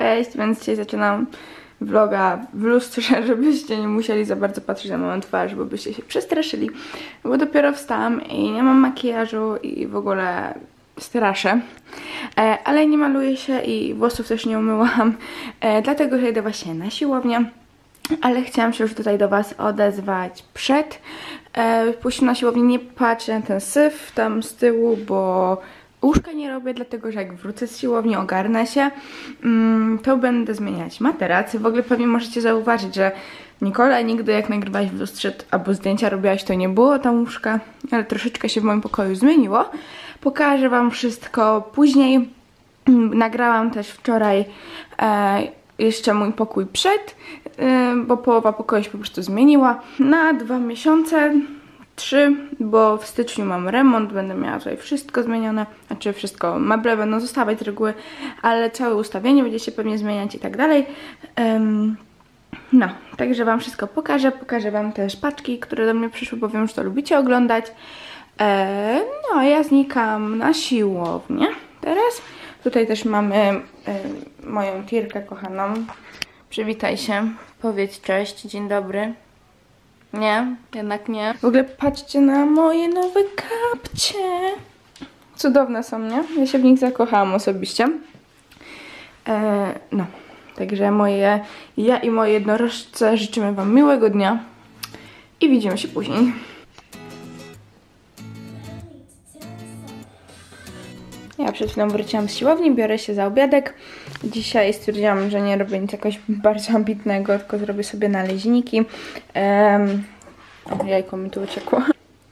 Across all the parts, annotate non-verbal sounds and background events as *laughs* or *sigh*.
Cześć, więc dzisiaj zaczynam vloga w lustrze, *laughs* żebyście nie musieli za bardzo patrzeć na moją twarz, bo byście się przestraszyli, bo dopiero wstałam i nie mam makijażu i w ogóle straszę, e, ale nie maluję się i włosów też nie umyłam, e, dlatego że idę właśnie na siłownię, ale chciałam się już tutaj do Was odezwać przed. E, na siłownię, nie patrzę na ten syf tam z tyłu, bo Łóżka nie robię, dlatego że jak wrócę z siłowni, ogarnę się, mm, to będę zmieniać materacy. W ogóle pewnie możecie zauważyć, że Nikola nigdy jak nagrywałaś w lustrze albo zdjęcia robiłaś, to nie było tam łóżka, ale troszeczkę się w moim pokoju zmieniło. Pokażę Wam wszystko później. Mm, nagrałam też wczoraj e, jeszcze mój pokój przed, e, bo połowa pokoju się po prostu zmieniła. Na dwa miesiące 3, bo w styczniu mam remont, będę miała tutaj wszystko zmienione, znaczy wszystko, meble będą zostawać z reguły, ale całe ustawienie będzie się pewnie zmieniać i tak dalej. Um, no, także Wam wszystko pokażę, pokażę Wam też paczki, które do mnie przyszły, bo wiem, że to lubicie oglądać. E, no, ja znikam na siłownię teraz. Tutaj też mamy e, moją tirkę kochaną. Przywitaj się, powiedz cześć, dzień dobry. Nie, jednak nie. W ogóle patrzcie na moje nowe kapcie. Cudowne są, nie? Ja się w nich zakochałam osobiście. E, no, także moje, ja i moje jednorożce życzymy Wam miłego dnia i widzimy się później. Ja przed chwilą wróciłam z siłowni, biorę się za obiadek. Dzisiaj stwierdziłam, że nie robię nic jakoś *laughs* bardzo ambitnego, tylko zrobię sobie naleźniki. Um, o, jajko mi tu uciekło.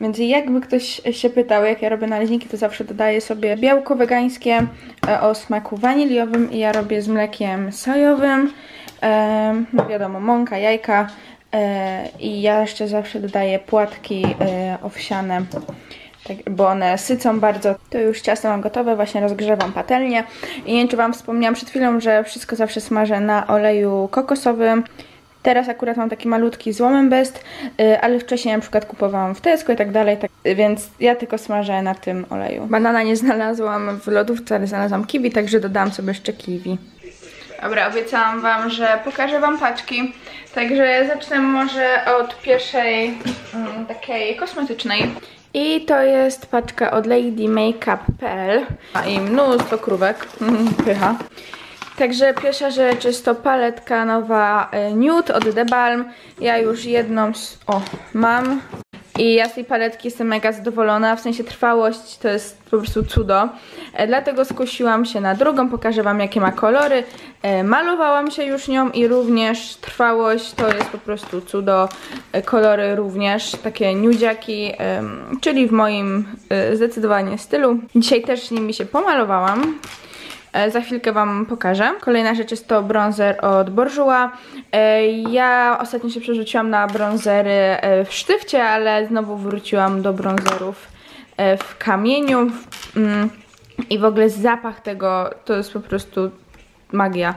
Więc jakby ktoś się pytał, jak ja robię naleźniki, to zawsze dodaję sobie białko wegańskie e, o smaku waniliowym i ja robię z mlekiem sojowym. no wiadomo, mąka, jajka e, i ja jeszcze zawsze dodaję płatki e, owsiane tak, bo one sycą bardzo. To już ciasto mam gotowe, właśnie rozgrzewam patelnię. I nie wiem, czy Wam wspomniałam przed chwilą, że wszystko zawsze smażę na oleju kokosowym. Teraz akurat mam taki malutki złomem best, y, ale wcześniej na przykład kupowałam w Tesco i tak dalej, tak, więc ja tylko smażę na tym oleju. Banana nie znalazłam w lodówce, ale znalazłam kiwi, także dodałam sobie jeszcze kiwi. Dobra, obiecałam Wam, że pokażę Wam paczki, także zacznę może od pierwszej mm, takiej kosmetycznej. I to jest paczka od ladymakeup.pl. Ma i mnóstwo krówek. Pycha. Także pierwsza rzecz jest to paletka nowa e, Nude od The Balm. Ja już jedną o, mam. I ja z tej paletki jestem mega zadowolona, w sensie trwałość to jest po prostu cudo. E, dlatego skusiłam się na drugą, pokażę wam jakie ma kolory. E, malowałam się już nią i również trwałość to jest po prostu cudo. E, kolory również, takie nudziaki, czyli w moim zdecydowanie stylu. Dzisiaj też nimi się pomalowałam. E, za chwilkę Wam pokażę. Kolejna rzecz jest to bronzer od Bourjois. E, ja ostatnio się przerzuciłam na bronzery e, w sztywcie, ale znowu wróciłam do bronzerów w kamieniu. Mm, I w ogóle zapach tego to jest po prostu magia.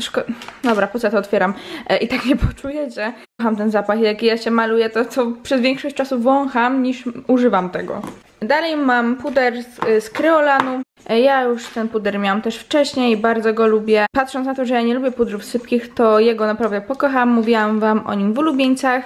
Szko Dobra, po co to otwieram? I tak nie *laughs* poczujecie. Kocham ten zapach. Jak ja się maluję, to, to przez większość czasu wącham niż używam tego. Dalej mam puder z, z Kryolanu. Ja już ten puder miałam też wcześniej bardzo go lubię. Patrząc na to, że ja nie lubię pudrów sypkich, to jego naprawdę pokocham. Mówiłam Wam o nim w ulubieńcach.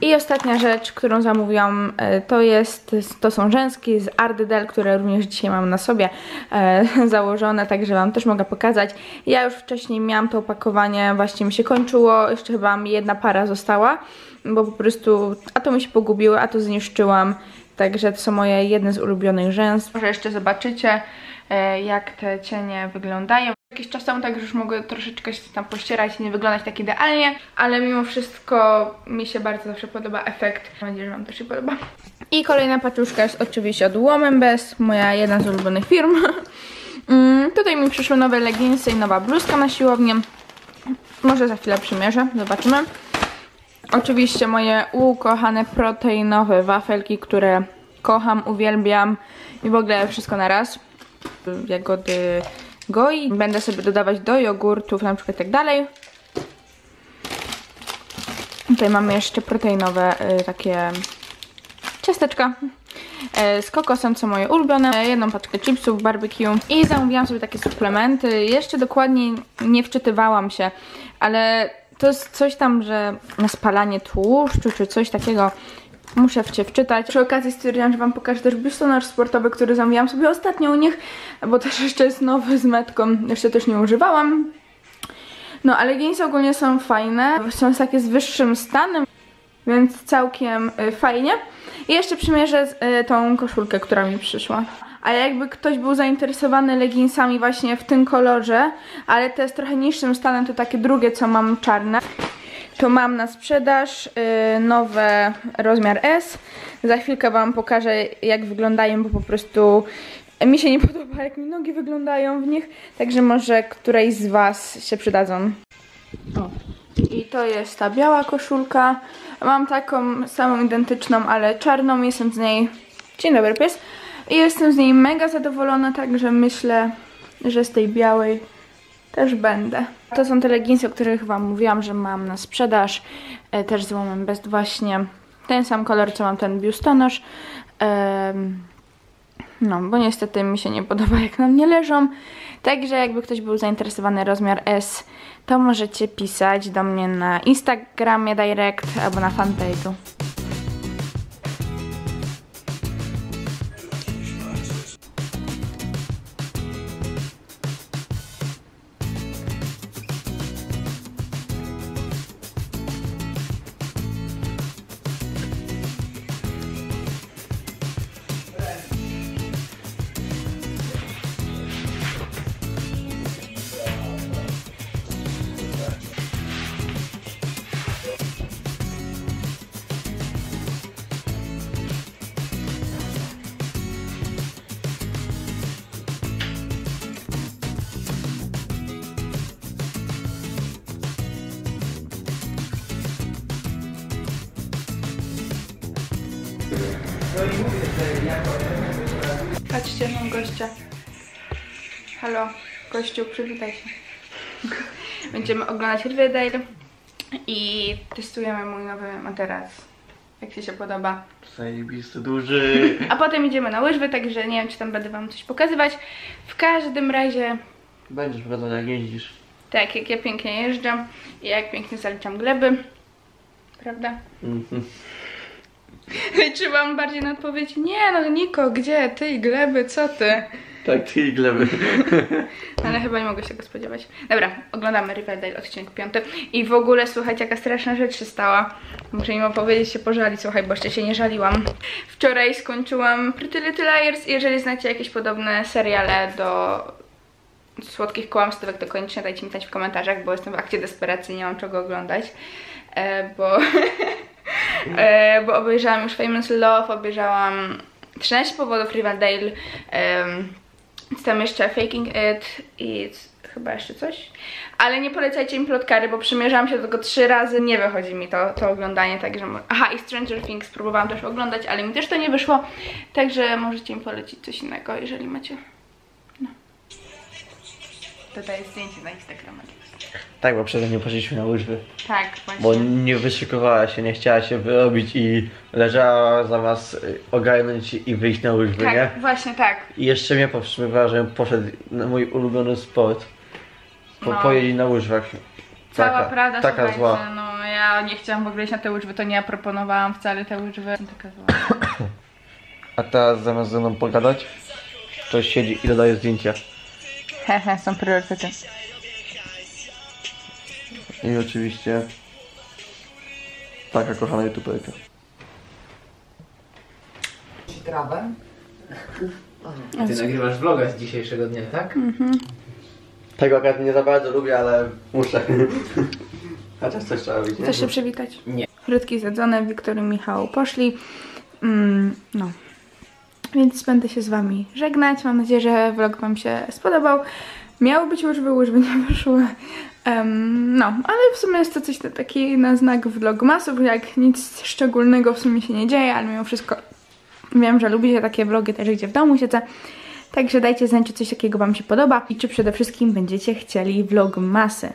I ostatnia rzecz, którą zamówiłam, e, to jest, to są rzęski z Ardydel, które również dzisiaj mam na sobie e, *laughs* założone, także Wam też mogę pokazać. Ja już wcześniej miałam to opakowanie, właśnie mi się kończyło, jeszcze chyba mi jedna para została, bo po prostu a to mi się pogubiły, a to zniszczyłam. Także to są moje jedne z ulubionych rzęs. Może jeszcze zobaczycie, e, jak te cienie wyglądają. Jakiś czas temu tak już mogły troszeczkę się tam pościerać i nie wyglądać tak idealnie, ale mimo wszystko mi się bardzo zawsze podoba efekt. Mam nadzieję, że Wam też się podoba. I kolejna paczuszka jest oczywiście od Woman Best, moja jedna z ulubionych firm. *laughs* Mm, tutaj mi przyszły nowe leginsy i nowa bluzka na siłownię. Może za chwilę przymierzę, zobaczymy. Oczywiście moje ukochane proteinowe wafelki, które kocham, uwielbiam i w ogóle wszystko na raz. Jagody goi. Będę sobie dodawać do jogurtów na przykład tak dalej. Tutaj mamy jeszcze proteinowe y, takie ciasteczka. e, z kokosem, co moje ulubione, jedną paczkę chipsów, barbecue i zamówiłam sobie takie suplementy. Jeszcze dokładnie nie wczytywałam się, ale to jest coś tam, że na spalanie tłuszczu czy coś takiego muszę w Cię wczytać. Przy okazji stwierdziłam, że Wam pokażę też biustonosz sportowy, który zamówiłam sobie ostatnio u nich, bo też jeszcze jest nowy z metką, jeszcze też nie używałam. No, ale jeansy ogólnie są fajne, są takie z wyższym stanem, więc całkiem y, fajnie. I jeszcze przymierzę y, tą koszulkę, która mi przyszła. A jakby ktoś był zainteresowany leginsami właśnie w tym kolorze, ale te z trochę niższym stanem, to takie drugie, co mam czarne, to mam na sprzedaż y, nowe rozmiar S. Za chwilkę Wam pokażę, jak wyglądają, bo po prostu mi się nie *laughs* podoba, jak mi nogi wyglądają w nich, także może którejś z Was się przydadzą. O. I to jest ta biała koszulka. Mam taką samą identyczną, ale czarną. Jestem z niej... Dzień dobry pies. I jestem z niej mega zadowolona, także myślę, że z tej białej też będę. To są te leginsy, o których Wam mówiłam, że mam na sprzedaż. E, też z Woman Best właśnie. Ten sam kolor, co mam ten biustonosz. no, bo niestety mi się nie podoba, jak na mnie leżą. Także jakby ktoś był zainteresowany rozmiar S, to możecie pisać do mnie na Instagramie direct albo na fanpage'u. Patrzcie, mam gościa. Halo, gościu, przywitaj się. Będziemy oglądać Riverdale i testujemy mój nowy materac. Jak ci się podoba? Zajebisty, duży. A potem idziemy na łyżwy, także nie wiem, czy tam będę wam coś pokazywać. W każdym razie... Będziesz pokazał jak jeździsz. Tak, jak ja pięknie jeżdżam i jak pięknie zaliczam gleby. Prawda? Mhm. *laughs* Liczyłam bardziej na odpowiedź, nie no Niko, gdzie? Ty i gleby, co ty? Tak, ty i gleby. *laughs* Ale chyba nie mogę się tego spodziewać. Dobra, oglądamy Riverdale odcinek 5. I w ogóle słuchajcie, jaka straszna rzecz się stała. Muszę im opowiedzieć, się pożalić, słuchaj, bo jeszcze się nie żaliłam. Wczoraj skończyłam Pretty Little Liars. Jeżeli znacie jakieś podobne seriale do słodkich kłamstwek, to koniecznie dajcie mi znać w komentarzach, bo jestem w akcie desperacji, nie mam czego oglądać. E, bo... *laughs* e, bo obejrzałam już Famous Love, obejrzałam 13 powodów Riverdale, um, tam jeszcze Faking It i chyba jeszcze coś. Ale nie polecajcie mi plotkary, bo przymierzałam się do tego trzy razy, nie wychodzi mi to, to oglądanie, także... Aha, i Stranger Things próbowałam też oglądać, ale mi też to nie wyszło, także możecie mi polecić coś innego, jeżeli macie... Tutaj jest zdjęcie na Instagrama. Tak, bo przede nie poszliśmy na łyżwy. Tak, właśnie. Bo nie wyszykowała się, nie chciała się wyrobić i leżała zamiast y, ogarnąć i wyjść na łyżwy, tak, nie? właśnie tak. I jeszcze mnie powstrzymywała, żebym poszedł na mój ulubiony sport. Po, No. Pojeździć na łyżwach. Cała Taka- prawda, taka zła. no ja nie chciałam w ogóle iść na te łyżwy, to nie ja proponowałam wcale te łyżwy. Jestem taka zła. *coughs* A teraz zamiast ze mną pogadać, ktoś siedzi i dodaje zdjęcia. Hehe, są priorytety. I oczywiście taka kochana youtuberka. trawę. Ty nagrywasz vloga z dzisiejszego dnia, tak? Tego akurat nie za bardzo lubię, ale muszę. Chociaż coś trzeba robić. nie? Chcesz się przywitać? Nie. Frytki zjedzone, Wiktor i Michał poszli. Mm, no. Więc będę się z wami żegnać. Mam nadzieję, że vlog wam się spodobał. Miały być łyżwy, łyżwy nie wyszły. Em, no, ale w sumie jest to coś na taki na znak vlogmasów, jak nic szczególnego w sumie się nie dzieje, ale mimo wszystko wiem, że lubicie takie vlogi też, gdzie w domu siedzę. Także dajcie znać, czy coś takiego wam się podoba i czy przede wszystkim będziecie chcieli vlogmasy.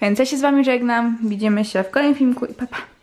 Więc ja się z wami żegnam, widzimy się w kolejnym filmku i pa pa!